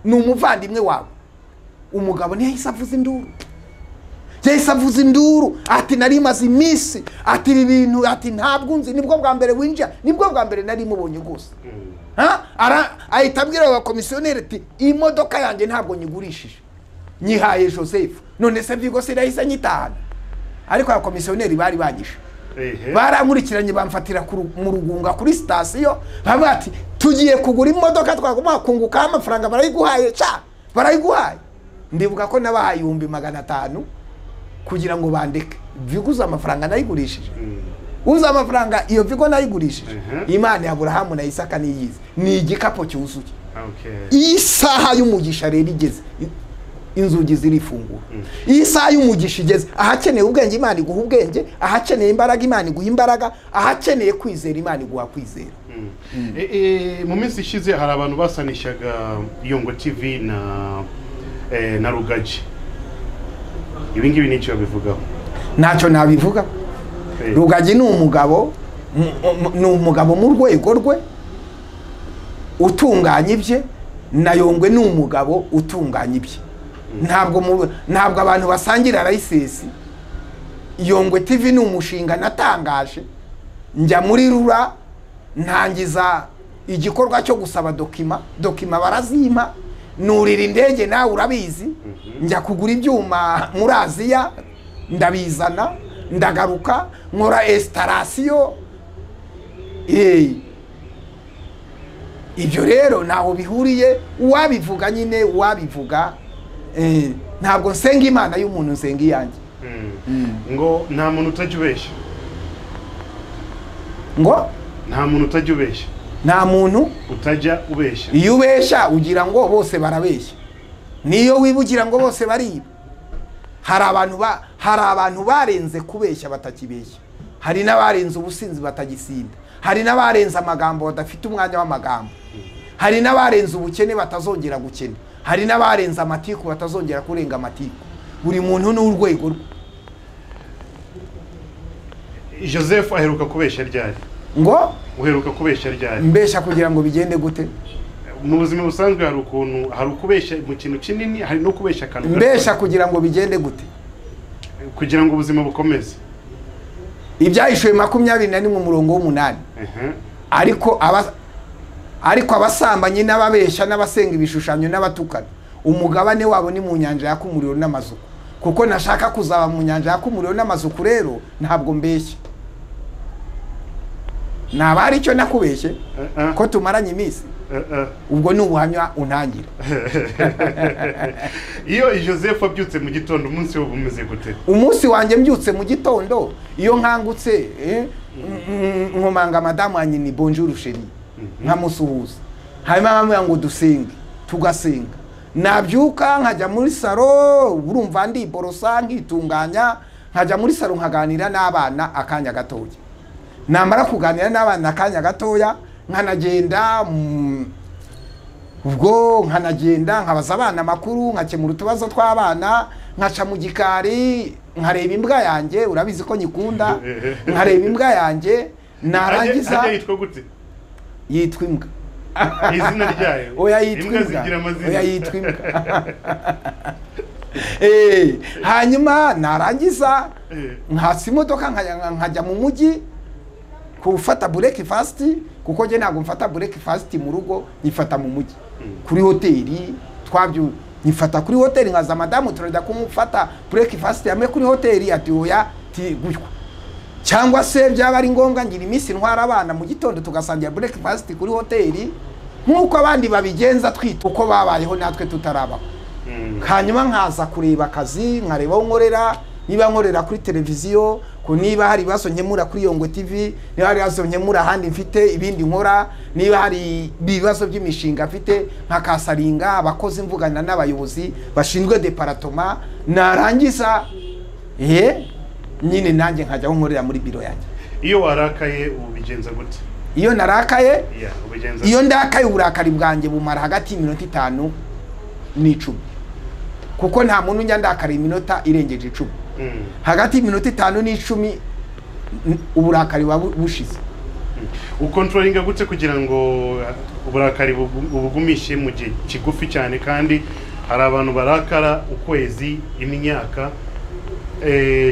[SPEAKER 1] Ni umuvandimwe wawe. Umugabo ntiyahise avuza induru. Yahise avuza induru. Ati nari maze iminsi. Ati ibi bintu ati ntabwo nzi. Nibwo bwa mbere winjira ni bwo bwa mbere nari mubonye rwose? Ara- ahita abwira abakomisiyoneri ati iyi modoka yanjye ntabwo nyigurishije. Nyihaye joseph. None se vigo se irahise nyitahana ariko abakomisiyoneri bari bagishe.
[SPEAKER 2] Ehe.
[SPEAKER 1] Barankurikiranye bamfatira mu rugunga kuri sitasiyo. Baba bati tugiye kugura imodoka twagomba kungukaho amafaranga barayiguhaye ca barayiguhaye. Ndibuka ko nabahaye ibihumbi magana atanu kugira ngo bandeke. Vigo uzi amafaranga nayigurishije. Uzi amafaranga iyo vigo nayigurishije. Imana ya burahamu na isaka niyizi ni igikapu cyuzuye. Iyi saha y'umugisha rero igeze. Inzugi zirifungura iyi saha y'umugisha igeze ahakeneye ubwenge imana iguha ubwenge ahakeneye imbaraga imana iguha imbaraga ahakeneye kwizera imana iguha kwizera.
[SPEAKER 2] E- e, mu minsi ishize hari abantu basanishaga yongo tv na eh, na rugaji. Ibi ngibi ni cyo bivugaho
[SPEAKER 1] ntacyo nabivuga.
[SPEAKER 2] Eh,
[SPEAKER 1] rugagi ni umugabo ni umugabo mu rwego rwe utunganya ibye na yongwe ni umugabo utunganya ibye. Ntabwo mu- ntabwo abantu basangira rayisesi yongwe tv ni umushinga natangaje. Njya muri rura ntangiza igikorwa cyo gusaba dokima. Dokima barazimpa nurira indege nawe urabizi. Njya kugura ibyuma muri aziya ndabizana ndagaruka nkora esitarasiyo ibyo rero ntaho bihuriye. Uwabivuga nyine uwabivuga ntabwo nsenga imana y'umuntu nsenga iyanjye.
[SPEAKER 2] Mm. ngo nta muntu utajya ubeshya.
[SPEAKER 1] Ngo?
[SPEAKER 2] Nta muntu utajya ubeshya.
[SPEAKER 1] Nta muntu?
[SPEAKER 2] Utajya ubeshya.
[SPEAKER 1] Iyo ubeshya ugira ngo bose barabeshya. Niyo wibugira ngo bose bariba. Hari abantu ba hari abantu barenze kubeshya batakibeshya. Hari n'abarenze ubusinzi batagisinda. Hari n'abarenze amagambo badafite umwanya w'amagambo. Hari n'abarenze ubukene batazongera gukena. Hari n'abarenze amatiku batazongera kurenga amatiku. Buri muntu n'urwego rwe.
[SPEAKER 2] Joseph aheruka kubeshya ryari?
[SPEAKER 1] Ngo?
[SPEAKER 2] Uheruka kubeshya ryari?
[SPEAKER 1] Mbeshya kugira ngo bigende gute?
[SPEAKER 2] Mu buzima busanzwe hari ukuntu hari ukubeshya mu kintu kinini hari no kubeshya akantu
[SPEAKER 1] mbeshya kugira ngo bigende gute.
[SPEAKER 2] Kugira ngo ubuzima bukomeze.
[SPEAKER 1] Ibyahishuwe makumyabiri na rimwe umurongo w'umunani. Ariko aba ariko abasambanyi n'ababeshya n'abasenga ibishushanyo n'abatukana umugabane wabo ni mu nyanja yaka umuriro n'amazuku. Kuko nashaka kuzaba mu nyanja yaka umuriro n'amazuku rero ntabwo mbeshya naba hari icyo nakubeshye? Ko tumaranye iminsi? Ubwo ni ubuhamya untangira
[SPEAKER 2] iyo joseph abyutse mu gitondo umunsi we bumeze gute?
[SPEAKER 1] Umunsi wanjye mbyutse mu gitondo. Iyo nkangutse eh, mm, nkomanga madamu wanjye ni bonjour nkamusuhuza hanyuma bamubwira ngo dusenge tugasenga nabyuka nkajya muri saro urumva ndiborosa nkitunganya nkajya muri saro nkaganira n'abana akanya gatoya. Namara kuganira n'abana akanya gatoya nkanagenda mm, ubwo nkanagenda nkabaza abana amakuru nkakemura utubazo tw'abana nkaca mu gikari nkareba imbwa yanjye urabizi ko nyikunda? Nkareba imbwa yanjye narangiza
[SPEAKER 2] yitwa
[SPEAKER 1] imbwa.
[SPEAKER 2] Izina ryayo.
[SPEAKER 1] Oya yitwa
[SPEAKER 2] imbwa
[SPEAKER 1] oya yitwa imbwa. Eh, hanyuma narangiza
[SPEAKER 2] Eh.
[SPEAKER 1] nkatsa imodoka nkajya mu mujyi gufata breakfast kuko njye ntabwo mfata breakfast mu rugo nyifata mu mujyi. Kuri hoteli twabyo nyifata kuri hoteli nkaza madamu turajya kumufata breakfast yamwe kuri hoteli ati oya ti gutyo cyangwa se byaba ari ngombwa ngira iminsi ntwara abana mu gitondo tugasangira breakfast kuri hoteli nk'uko abandi babigenza twita uko babayeho natwe tutarabaho.
[SPEAKER 2] Mm.
[SPEAKER 1] hanyuma nkaza kureba akazi nkareba aho nkorera niba nkorera kuri televiziyo niba hari ibibazo nkemura kuri yongwe tv niba hari ibibazo nkemura ahandi mfite ibindi nkora niba hari ibibazo by'imishinga mfite nkakasaringa abakozi mvugana n'abayobozi bashinzwe deparatoma narangiza. Eh? Nyine nanjye nkajya aho nkorera muri biro yanjye.
[SPEAKER 2] Iyo warakaye ubigenza gute?
[SPEAKER 1] Iyo narakaye iyo ndakaye uburakari bwanjye bumara hagati y'iminota itanu n'icumi. Kuko nta muntu ujya ndakara iminota irengeje icumi.
[SPEAKER 2] Mm.
[SPEAKER 1] hagati y'iminota itanu n'icumi uburakari buba bu- bushize.
[SPEAKER 2] Ukontrolinga gute kugira ngo uburakari ubugumishe mu gihe kigufi cyane? Kandi hari abantu barakara ukwezi imyaka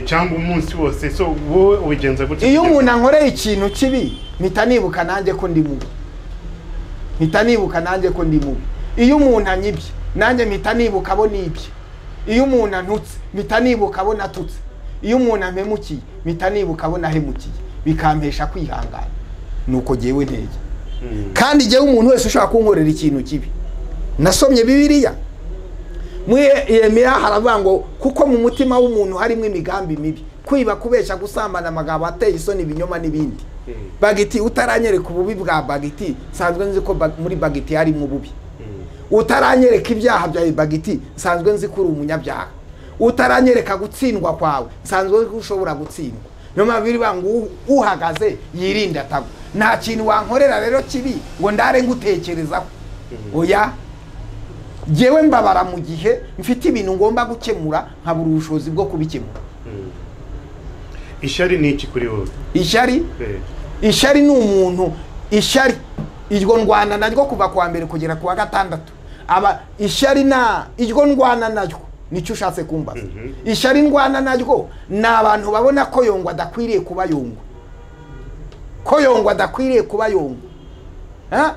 [SPEAKER 2] cyangwa umunsi wose. So wowe ubigenza gute
[SPEAKER 1] iyo umuntu ankoreye ikintu kibi mpita nibuka nanjye ko ndi mubi. Mpita nibuka nanjye ko ndi mubi. Iyo umuntu anyibye nanjye mpita nibuka abo nibye. Iyo umuntu antutse mpita nibuka abo natutse. Iyo umuntu ampemukiye mpita nibuka abo nahemukiye. Bikampesha kwihangana. Nuko jyewe ntege.
[SPEAKER 2] Mm.
[SPEAKER 1] kandi jyewe umuntu wese ushobora kunkorera ikintu kibi. Nasomye bibiliya muri yemera haravuga ngo kuko mu mutima w'umuntu harimo imigambi mibi. Kwiba kubeshya gusambana amagambo ateye isoni ibinyoma n'ibindi.
[SPEAKER 2] Mm.
[SPEAKER 1] bagiti utaranyereka ububi bwa bagiti nsanzwe nzi ko muri bagiti harimo ububi.
[SPEAKER 2] Mm.
[SPEAKER 1] utaranyereka ibyaha byawe bagiti nsanzwe nzi ko uri umunyabyaha. Utaranyereka gutsindwa kwawe nsanzwe nzi ko ushobora gutsindwa. Niyo mpamvu birivuga ngo uhagaze yirinde atagwa nta kintu wankorera rero kibi ngo ndare ngutekerezaho. Oya? Jyewe mbabara mu gihe mfite ibintu ngomba gukemura nkabura ubushobozi bwo kubikemura.
[SPEAKER 2] Mm. ishyari ni iki kuri wowe?
[SPEAKER 1] Ishyari
[SPEAKER 2] Eh.
[SPEAKER 1] ishyari ni umuntu. Ishyari iryo ndwana naryo kuva ku wa mbere kugera ku wa gatandatu. Aba ishyari na iryo ndwana naryo ni cyo ushatse kumbaza.
[SPEAKER 2] Mhm.
[SPEAKER 1] ishyari ndwana naryo ni abantu babona ko yongwa adakwiriye kuba yongwa. Ko yongwa adakwiriye kuba yongwa. Ha?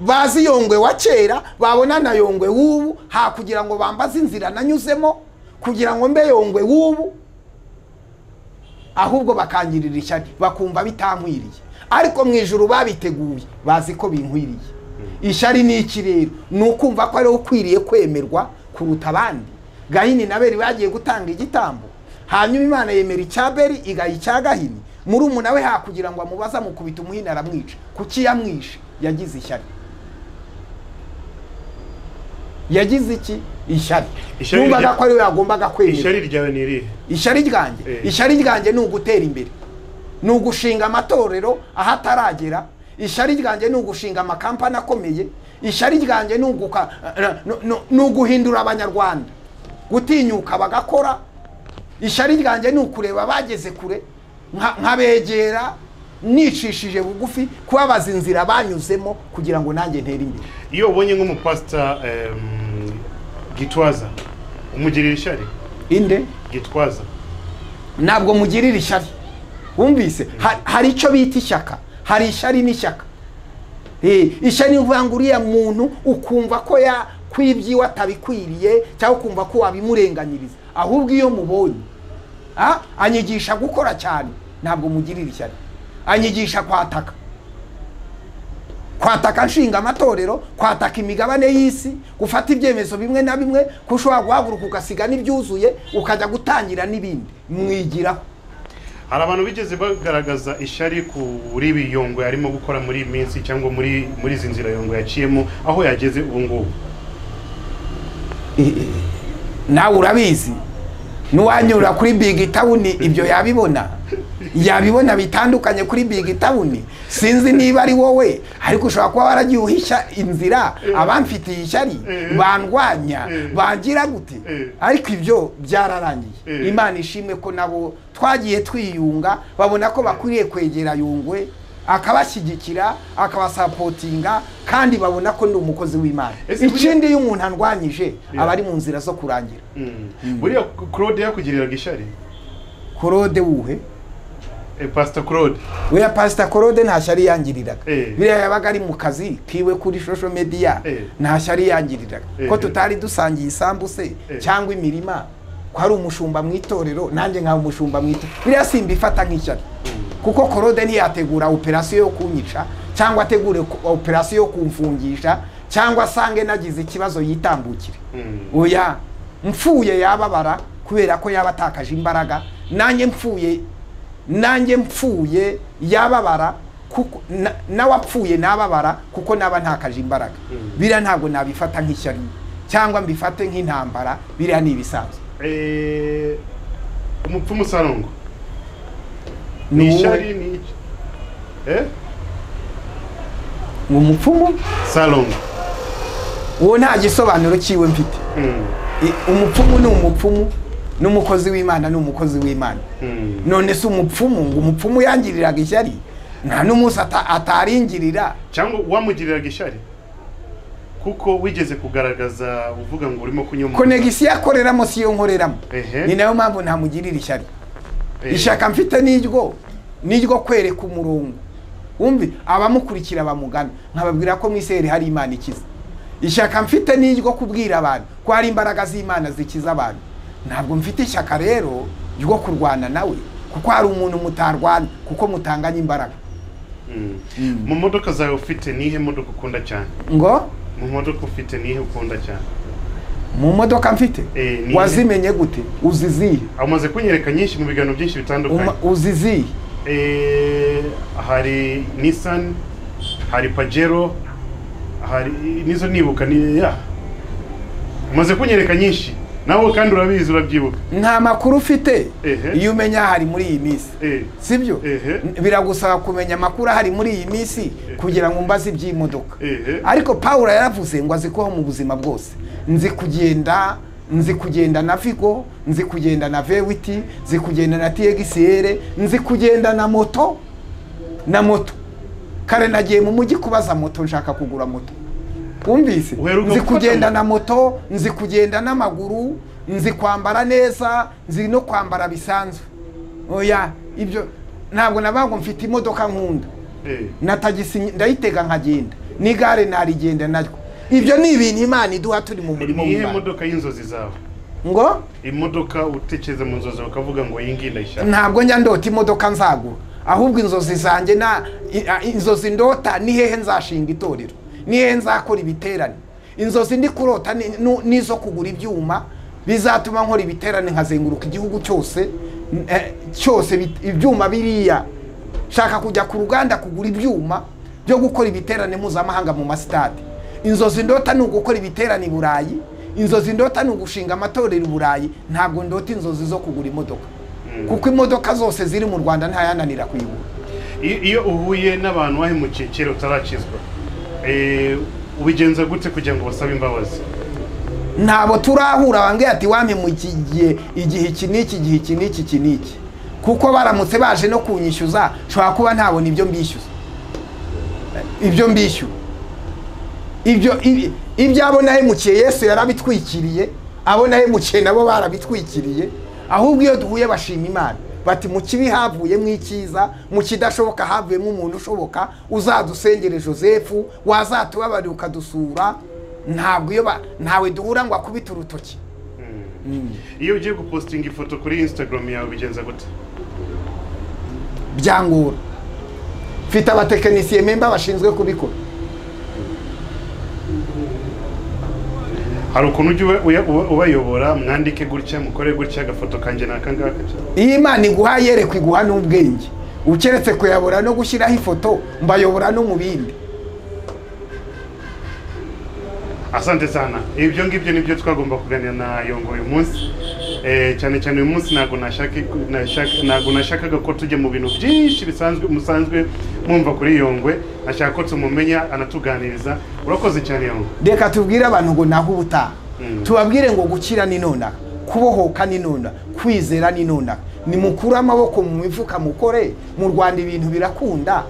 [SPEAKER 1] Bazi yongwe wa kera babona na yongwe w'ubu ha kugira ngo bambaze inzira nanyuzemo kugira ngo mbe yongwe w'ubu. Ahubwo bakangirira ishyari bakumva bitankwiriye ariko mu ijuru babiteguye bazi ko binkwiriye. Ishyari ni iki rero? Ni ukumva ko ari we ukwiriye kwemerwa kuruta abandi. Gahini na beri bagiye gutanga igitambo. Hanyuma imana yemera icya beri igaha icya gahini muri umuna we hakugira ngo amubaze amukubita umuhini aramwica. Kuki yamwishe? Yagize ishyari. Yagize iki? Ishyari yumvaga ko ari we yagombaga kwemerwa
[SPEAKER 2] ishyari ryawe ni irihe?
[SPEAKER 1] Ishyari ryanjye.
[SPEAKER 2] Eh.
[SPEAKER 1] ishyari ryanjye ni ugutera imbere. Ni ugushinga amatorero aho ataragera ishyari ryanjye ni ugushinga amakampani akomeye. Ishyari ryanjye ni no- no- ni uguhindura abanyarwanda. Gutinyuka bagakora. Ishyari ryanjye ni ukureba abageze kure. Nka- nkabegera nicishije bugufi kubabaza inzira banyuzemo kugira ngo nanjye ntere imbere.
[SPEAKER 2] Iyo ubonye nk'umupasita gitwaza umugirira ishyari?
[SPEAKER 1] Inde?
[SPEAKER 2] Gitwaza.
[SPEAKER 1] Ntabwo mugirira ishyari. Wumvise? Ha- hari icyo bita ishyaka. Hari ishyari n'ishyaka. Eh, ishyari ni ukuvuga ngo uriya muntu ukumva ko ya kwibyiwe atabikwiriye cyangwa ukumva ko wabimurenganyiriza. Ahubwo iyo mubonye ah, anyigisha gukora cyane ntabwo mugirira ishyari. Anyigisha kwataka. Kwataka nshinga amatorero kwataka imigabane y'isi gufata ibyemezo bimwe na bimwe ko ushobora guhaguruka ugasiga n'ibyuzuye ukajya gutangira n'ibindi. Mwigiraho.
[SPEAKER 2] Hari abantu bigeze bagaragaza ishyari kuri ibi yongwe arimo gukora muri iyi minsi cyangwa muri muri izi nzira yongwe yaciyemo aho yageze ubu ngubu?
[SPEAKER 1] Nawe urabizi. N'uwanyura kuri big town ibyo yabibona. Yabibona bitandukanye kuri big town. Sinzi niba ari wowe ariko ushobora kuba waragiye uhisha inzira abamfitiye ishyari bandwanya bangira gute? Ariko ibyo byararangiye. Imana ishimwe ko nabo twagiye twiyunga babona ko bakwiriye kwegera yungwe akabashyigikira akabasapotinga kandi babona ko ndi umukozi w'imana. Ikindi iyo umuntu andwanyije aba ari mu nzira zo kurangira.
[SPEAKER 2] Buriya claude yakugiriraga ishyari?
[SPEAKER 1] Korode wuhe?
[SPEAKER 2] Pastor claude
[SPEAKER 1] weya pasita korode nta shyari yangiriraga
[SPEAKER 2] Eh.
[SPEAKER 1] biriya yabaga ari mu kazi kiwe kuri social media
[SPEAKER 2] Eh.
[SPEAKER 1] nta shyari yangiriraga
[SPEAKER 2] Eh.
[SPEAKER 1] ko tutari dusangiye isambu se
[SPEAKER 2] Eh.
[SPEAKER 1] cyangwa imirima ko ari umushumba mu itorero nanjye nkaba umushumba mu itorero biriya simbifata nk'ishyari kuko korode ntiyategura operasiyo yo kunyica cyangwa ategure operasiyo yo kumfungisha cyangwa asange nagize ikibazo yitambukire
[SPEAKER 2] Mm.
[SPEAKER 1] oya mpfuye yababara kubera ko yaba atakaje imbaraga nanjye mpfuye nanjye mpfuye yababara kuko na- nawe apfuye nababara kuko naba ntakaje imbaraga. Biriya ntabwo nabifata nk'ishyari cyangwa mbifate nk'intambara biriya ni ibisanzwe.
[SPEAKER 2] Eh, umupfumu sarongo
[SPEAKER 1] Ni
[SPEAKER 2] ishyari ni iki? Eh?
[SPEAKER 1] Ni umupfumu
[SPEAKER 2] sarongo
[SPEAKER 1] uwo nta gisobanuro cyiwe mfite.
[SPEAKER 2] Mm.
[SPEAKER 1] I- umupfumu ni umupfumu n'umukozi w'imana ni umukozi w'imana.
[SPEAKER 2] Mm.
[SPEAKER 1] none se umupfumu ngo umupfumu yangiriraga ishyari? Nta n'umunsi ata- ataringirira
[SPEAKER 2] cyangwa wamugiriraga ishyari? Kuko wigeze kugaragaza uvuga ngo urimo kunywa
[SPEAKER 1] konegisiyo akoreramo si yo nkoreramo. Ni na yo mpamvu ntamugirira ishyari. Ishyaka mfite n'iryo n'iryo kwereka umurongo. Wumve? Abamukurikira bamugana. Nkababwira ko mu iseri hari imana ikiza. Ishyaka mfite n'iryo kubwira abantu ko hari imbaraga z'imana zikiza abantu. Ntabwo mfite ishyaka rero ryo kurwana nawe kuko hari umuntu mutarwana kuko mutanganya imbaraga.
[SPEAKER 2] Mm. mu modoka zawe ufite nihe modoka ukunda cyane?
[SPEAKER 1] Ngo?
[SPEAKER 2] Mu modoka ufite nihe ukunda cyane?
[SPEAKER 1] Mu modoka mfite?
[SPEAKER 2] Eh,
[SPEAKER 1] wazimenye gute? Uzizihe
[SPEAKER 2] amaze kunyereka nyinshi mu biganiro byinshi bitandukanye.
[SPEAKER 1] Uzizihe
[SPEAKER 2] Eh, hari nissan hari pajero hari nizo nibuka ni ya. Umaze kunyereka nyinshi. Nawe kandi urabizi urabyibuka
[SPEAKER 1] nta makuru ufite. Iyo umenya ahari muri iyi minsi.
[SPEAKER 2] Eh,
[SPEAKER 1] sibyo? Biragusaba kumenya amakuru ahari muri iyi minsi kugira ngo mbaze iby'imodoka. Ariko paul yaravuze ngo azi kubaho mu buzima bwose. Nzi kugenda nzi kugenda na vigo nzi kugenda na vewiti nzi kugenda na txr nzi kugenda na moto na moto. Kare nagiye mu mujyi kubaza moto nshaka kugura moto. Wumvise? Nzi kugenda na moto nzi kugenda n'amaguru nzi kwambara neza nzi no kwambara bisanzwe. Oya ibyo ntabwo navuga ngo mfite imodoka nkunda.
[SPEAKER 2] Eh,
[SPEAKER 1] na tagisi ndayitega nkagenda. N'igare narigenda naryo. Ibyo ni ibintu imana iduha turi mu murimo w'imana.
[SPEAKER 2] modoka y'inzozi zawe?
[SPEAKER 1] Ngo?
[SPEAKER 2] Imodoka utekereza mu nzozi ukavuga ngo iyi ngiyi ndayishaka.
[SPEAKER 1] Ntabwo njya ndota imodoka nzagura. Ahubwo inzozi zanjye na inzozi ndota ni hehe nzashinga itorero? Ni hehe nzakora ibiterane. Inzozi ndi kurota n'izo kugura ibyuma bizatuma nkora ibiterane nkazenguruka igihugu cyose eh, cyose ibyuma biriya. Shaka kujya ku ruganda kugura ibyuma byo gukora ibiterane mpuzamahanga mu masitade inzozi ndota ni ugukora ibiterane i burayi inzozi ndota ni ugushinga amatorero i burayi ntabwo ndota inzozi zo kugura imodoka. Kuko imodoka zose ziri mu rwanda ntayananira kuyigura.
[SPEAKER 2] Iyo uhuye n'abantu wahemukiye kera utarakizwa eh, ubigenza gute kugira ngo basabe imbabazi?
[SPEAKER 1] Ntabwo turahura bambwiye ati wampemukiye igihe iki n'iki igihe iki n'iki iki n'iki? Kuko baramutse baje no kunyishyuza nshobora kuba ntabona ibyo mbishyuza. Ibyo mbishyura ibyo ibyo abo nahemukiye yesu yarabitwikiriye abo nahemukiye nabo barabitwikiriye ahubwo iyo duhuye bashima imana. Bati mu kibi havuyemo icyiza mu kidashoboka havuyemo umuntu ushoboka uzadusengere joseph wazatubabarira ukadusura. Ntabwo iyo ntawe duhura ngo akubite urutoki.
[SPEAKER 2] Iyo ugiye gupostinga ifoto kuri instagram yawe bigenza gute?
[SPEAKER 1] Byangora mfite abatekinisiye memba bashinzwe kubikora.
[SPEAKER 2] Hari ukuntu ujya ubayobora mwandike gutya mukore gutya agafoto kanjye ni aka ngaka
[SPEAKER 1] iyo imana iguha yerekwa iguha n'ubwenge. Ukeretse kuyabora no gushyiraho ifoto mbayobora no mu bindi.
[SPEAKER 2] Asante sana. Ibyo ngibyo ni byo twagomba kuganira na yongo uyu munsi. Cyane cyane uyu munsi ntabwo nashaka nashaka- ntabwo nashakaga ko tujya mu bintu byinshi bisanzwe musanzwe mwumva kuri yongwe nashaka ko tumumenya anatuganiriza. Urakoze cyane yongwe
[SPEAKER 1] reka tubwire abantu ngo naho ubutaha
[SPEAKER 2] Mm.
[SPEAKER 1] tubabwire ngo gukira ni nonaha kubohoka ni nonaha kwizera ni nonaha nimukure amaboko mu mifuka mukore. Mu rwanda ibintu birakunda.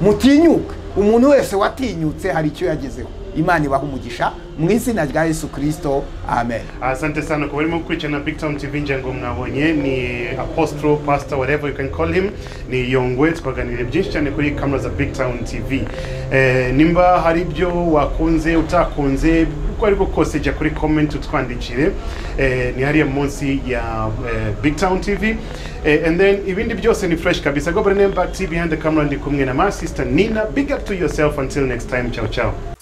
[SPEAKER 1] Mutinyuke. Umuntu wese watinyutse hari icyo yagezeho. Imana ibaha umugisha mu izina rya yesu kirisito amen.
[SPEAKER 2] Asante sana kuba urimo gukurikirana big town tv ngira ngo mwabonye ni apostle pastor whatever you can call him. Ni yongwe twaganiriye byinshi cyane kuri kamera za big town tv eh, nimba hari ibyo wakunze utakunze uko ari kose jya kuri comment utwandikire. Eh, ni hariya munsi ya eh, big town tv and then ibindi byose ni fresh kabisa. Go by the name back t behind the camera ndi kumwe na my sister nina. Big up to yourself. Until next time. Ciao ciao